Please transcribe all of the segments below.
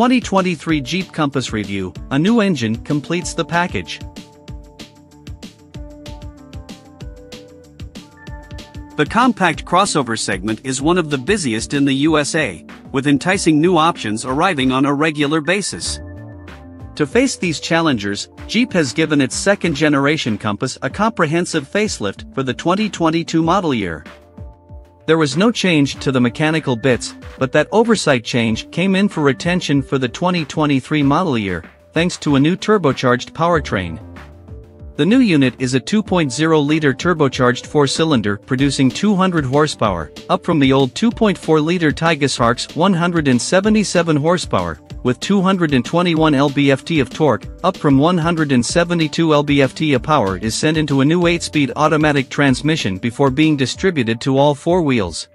2023 Jeep Compass Review, a new engine completes the package. The compact crossover segment is one of the busiest in the USA, with enticing new options arriving on a regular basis. To face these challengers, Jeep has given its second generation Compass a comprehensive facelift for the 2022 model year. There was no change to the mechanical bits, but that oversight change came in for retention for the 2023 model year, thanks to a new turbocharged powertrain. The new unit is a 2.0-liter turbocharged four-cylinder producing 200 horsepower, up from the old 2.4-liter Tigris 177 horsepower, with 221 lb-ft of torque, up from 172 lb-ft of power is sent into a new 8-speed automatic transmission before being distributed to all four wheels.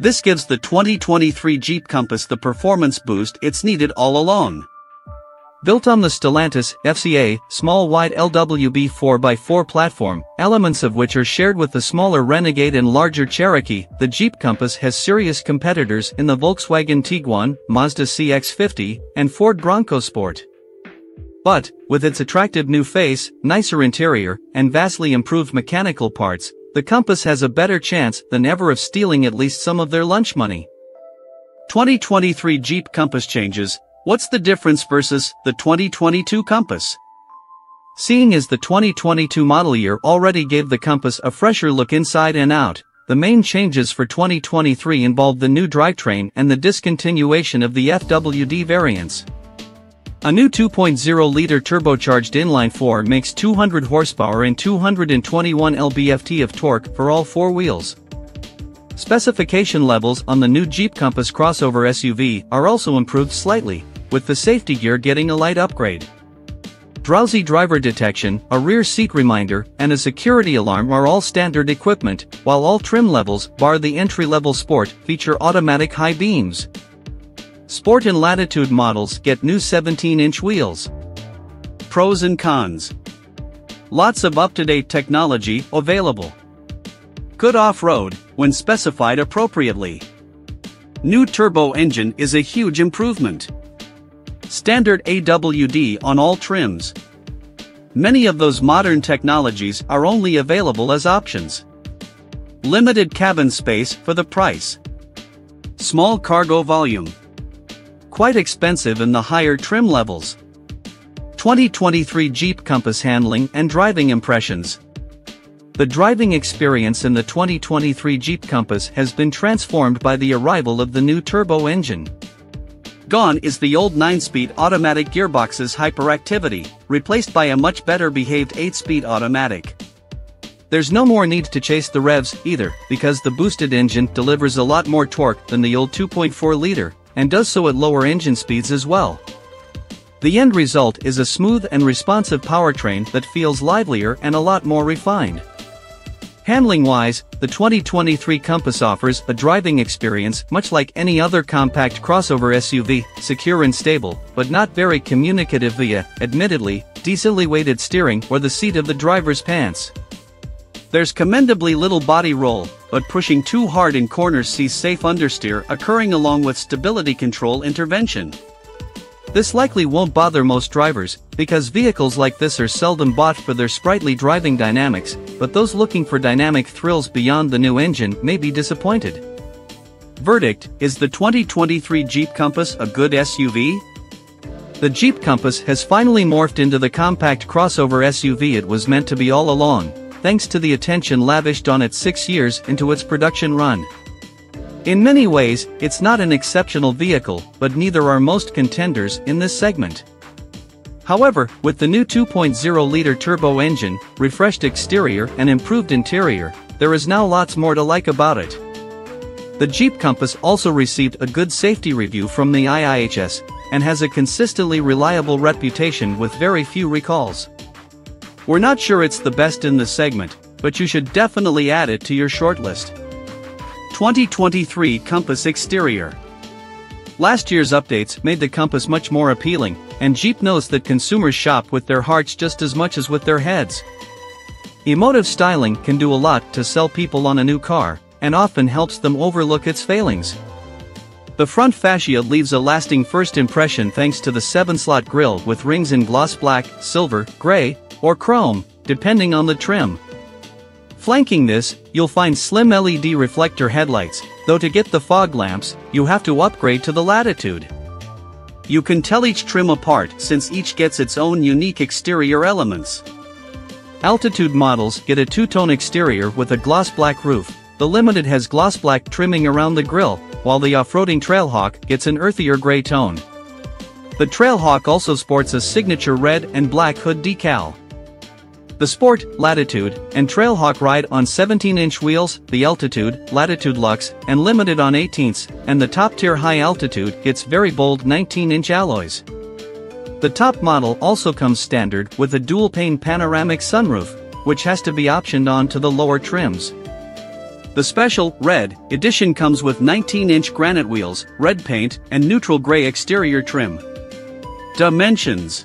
This gives the 2023 Jeep Compass the performance boost it's needed all along. Built on the Stellantis FCA small wide LWB 4x4 platform, elements of which are shared with the smaller Renegade and larger Cherokee, the Jeep Compass has serious competitors in the Volkswagen Tiguan, Mazda CX-50, and Ford Bronco Sport. But, with its attractive new face, nicer interior, and vastly improved mechanical parts, the Compass has a better chance than ever of stealing at least some of their lunch money. 2023 Jeep Compass changes, What's the difference versus the 2022 Compass? Seeing as the 2022 model year already gave the Compass a fresher look inside and out, the main changes for 2023 involve the new drivetrain and the discontinuation of the FWD variants. A new 2.0-liter turbocharged inline-4 makes 200 horsepower and 221 lb-ft of torque for all four wheels. Specification levels on the new Jeep Compass crossover SUV are also improved slightly, with the safety gear getting a light upgrade. Drowsy driver detection, a rear seat reminder, and a security alarm are all standard equipment, while all trim levels, bar the entry-level Sport, feature automatic high beams. Sport and Latitude models get new 17-inch wheels. Pros and cons. Lots of up-to-date technology available. Good off-road, when specified appropriately. New turbo engine is a huge improvement. Standard AWD on all trims. Many of those modern technologies are only available as options. Limited cabin space for the price. Small cargo volume. Quite expensive in the higher trim levels. 2023 Jeep Compass handling and driving impressions. The driving experience in the 2023 Jeep Compass has been transformed by the arrival of the new turbo engine. Gone is the old 9-speed automatic gearbox's hyperactivity, replaced by a much better behaved 8-speed automatic. There's no more need to chase the revs, either, because the boosted engine delivers a lot more torque than the old 2.4-liter, and does so at lower engine speeds as well. The end result is a smooth and responsive powertrain that feels livelier and a lot more refined. Handling-wise, the 2023 Compass offers a driving experience much like any other compact crossover SUV, secure and stable, but not very communicative via, admittedly, decently weighted steering or the seat of the driver's pants. There's commendably little body roll, but pushing too hard in corners sees safe understeer occurring along with stability control intervention. This likely won't bother most drivers, because vehicles like this are seldom bought for their sprightly driving dynamics, but those looking for dynamic thrills beyond the new engine may be disappointed. Verdict, is the 2023 Jeep Compass a good SUV? The Jeep Compass has finally morphed into the compact crossover SUV it was meant to be all along, thanks to the attention lavished on it six years into its production run. In many ways, it's not an exceptional vehicle, but neither are most contenders in this segment. However, with the new 2.0-liter turbo engine, refreshed exterior and improved interior, there is now lots more to like about it. The Jeep Compass also received a good safety review from the IIHS, and has a consistently reliable reputation with very few recalls. We're not sure it's the best in the segment, but you should definitely add it to your shortlist. 2023 Compass Exterior Last year's updates made the Compass much more appealing, and Jeep knows that consumers shop with their hearts just as much as with their heads. Emotive styling can do a lot to sell people on a new car, and often helps them overlook its failings. The front fascia leaves a lasting first impression thanks to the 7-slot grille with rings in gloss black, silver, gray, or chrome, depending on the trim. Flanking this, you'll find slim LED reflector headlights, though to get the fog lamps, you have to upgrade to the Latitude. You can tell each trim apart since each gets its own unique exterior elements. Altitude models get a two-tone exterior with a gloss black roof, the Limited has gloss black trimming around the grille, while the off-roading Trailhawk gets an earthier gray tone. The Trailhawk also sports a signature red and black hood decal. The Sport, Latitude, and Trailhawk ride on 17-inch wheels, the Altitude, Latitude Lux, and Limited on 18s, and the top-tier high altitude gets very bold 19-inch alloys. The top model also comes standard with a dual-pane panoramic sunroof, which has to be optioned on to the lower trims. The special, red, edition comes with 19-inch granite wheels, red paint, and neutral gray exterior trim. Dimensions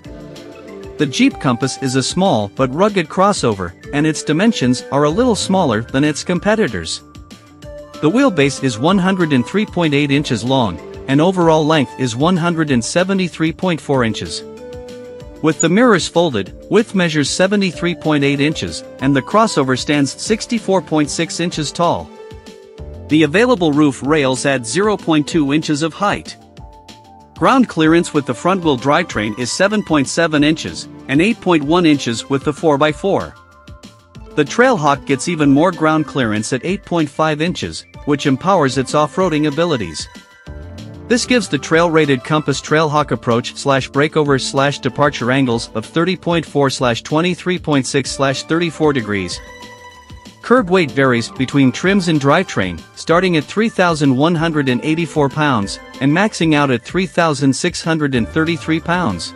the Jeep Compass is a small but rugged crossover, and its dimensions are a little smaller than its competitors. The wheelbase is 103.8 inches long, and overall length is 173.4 inches. With the mirrors folded, width measures 73.8 inches, and the crossover stands 64.6 inches tall. The available roof rails add 0.2 inches of height. Ground clearance with the front-wheel drivetrain is 7.7 inches, and 8.1 inches with the 4x4. The Trailhawk gets even more ground clearance at 8.5 inches, which empowers its off-roading abilities. This gives the trail-rated Compass Trailhawk approach slash breakover slash departure angles of 30.4 slash 23.6 slash 34 degrees, Curb weight varies between trims and drivetrain, starting at 3,184 pounds and maxing out at 3,633 pounds.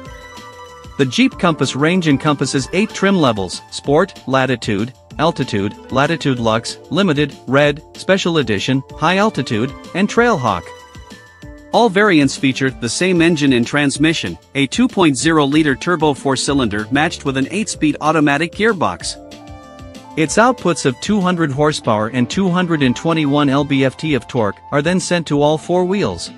The Jeep Compass range encompasses 8 trim levels, Sport, Latitude, Altitude, Latitude Lux, Limited, Red, Special Edition, High Altitude, and Trailhawk. All variants feature the same engine and transmission, a 2.0-liter turbo four-cylinder matched with an 8-speed automatic gearbox. Its outputs of 200 horsepower and 221 lb-ft of torque are then sent to all four wheels.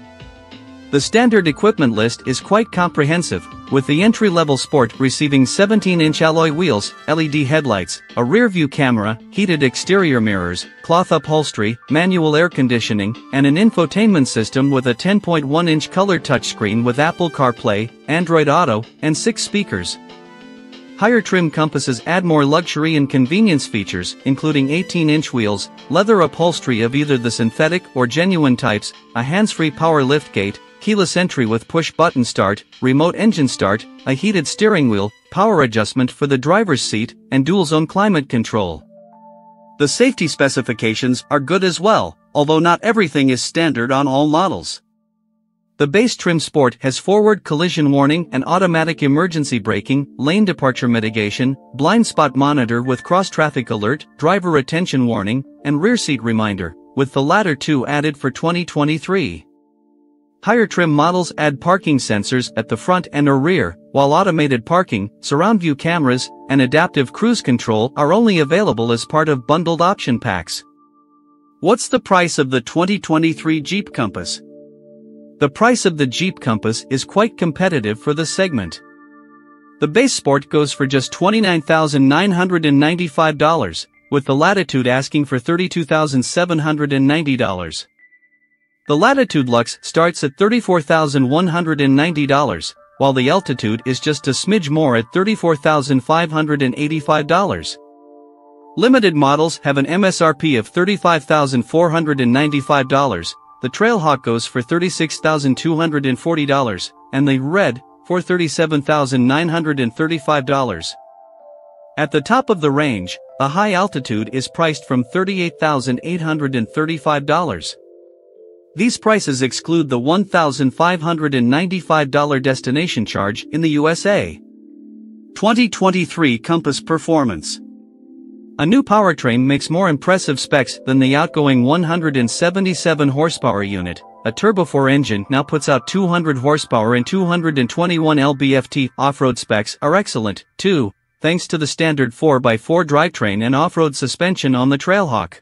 The standard equipment list is quite comprehensive, with the entry-level Sport receiving 17-inch alloy wheels, LED headlights, a rear-view camera, heated exterior mirrors, cloth upholstery, manual air conditioning, and an infotainment system with a 10.1-inch color touchscreen with Apple CarPlay, Android Auto, and 6 speakers. Higher trim compasses add more luxury and convenience features, including 18-inch wheels, leather upholstery of either the synthetic or genuine types, a hands-free power liftgate, keyless entry with push-button start, remote engine start, a heated steering wheel, power adjustment for the driver's seat, and dual-zone climate control. The safety specifications are good as well, although not everything is standard on all models. The base trim Sport has forward collision warning and automatic emergency braking, lane departure mitigation, blind spot monitor with cross-traffic alert, driver attention warning, and rear seat reminder, with the latter two added for 2023. Higher trim models add parking sensors at the front and or rear, while automated parking, surround view cameras, and adaptive cruise control are only available as part of bundled option packs. What's the price of the 2023 Jeep Compass? The price of the Jeep Compass is quite competitive for the segment. The base sport goes for just $29,995, with the Latitude asking for $32,790. The Latitude Lux starts at $34,190, while the Altitude is just a smidge more at $34,585. Limited models have an MSRP of $35,495, the Trailhawk goes for $36,240, and the Red, for $37,935. At the top of the range, the high altitude is priced from $38,835. These prices exclude the $1,595 destination charge in the USA. 2023 Compass Performance a new powertrain makes more impressive specs than the outgoing 177 horsepower unit. A Turbo 4 engine now puts out 200 horsepower and 221 lb-ft. Off-road specs are excellent, too, thanks to the standard 4x4 drivetrain and off-road suspension on the Trailhawk.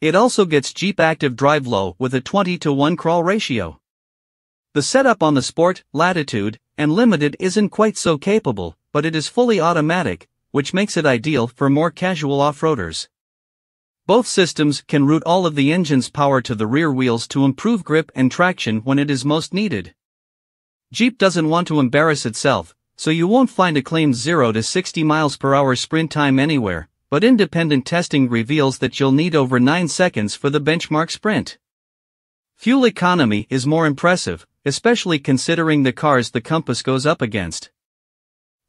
It also gets Jeep Active Drive Low with a 20 to 1 crawl ratio. The setup on the Sport, Latitude, and Limited isn't quite so capable, but it is fully automatic, which makes it ideal for more casual off-roaders. Both systems can route all of the engine's power to the rear wheels to improve grip and traction when it is most needed. Jeep doesn't want to embarrass itself, so you won't find a claimed 0 to 60 miles per hour sprint time anywhere, but independent testing reveals that you'll need over 9 seconds for the benchmark sprint. Fuel economy is more impressive, especially considering the cars the Compass goes up against.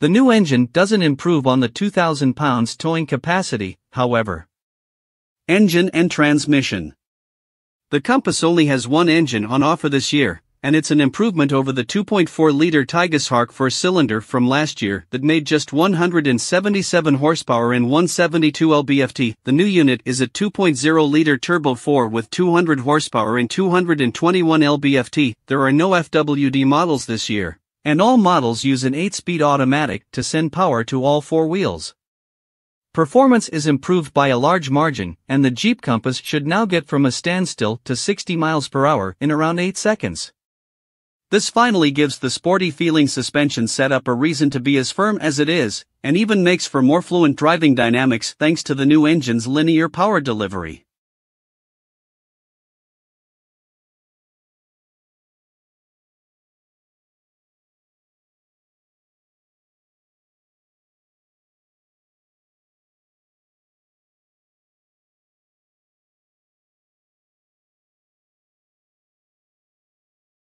The new engine doesn't improve on the 2,000 pounds towing capacity, however. Engine and transmission. The Compass only has one engine on offer this year, and it's an improvement over the 2.4-liter Tigershark four-cylinder from last year that made just 177 horsepower and 172 lb-ft. The new unit is a 2.0-liter turbo 4 with 200 horsepower and 221 lb-ft. There are no FWD models this year, and all models use an 8-speed automatic to send power to all four wheels. Performance is improved by a large margin, and the Jeep Compass should now get from a standstill to 60 miles per hour in around 8 seconds. This finally gives the sporty feeling suspension setup a reason to be as firm as it is, and even makes for more fluent driving dynamics thanks to the new engine's linear power delivery.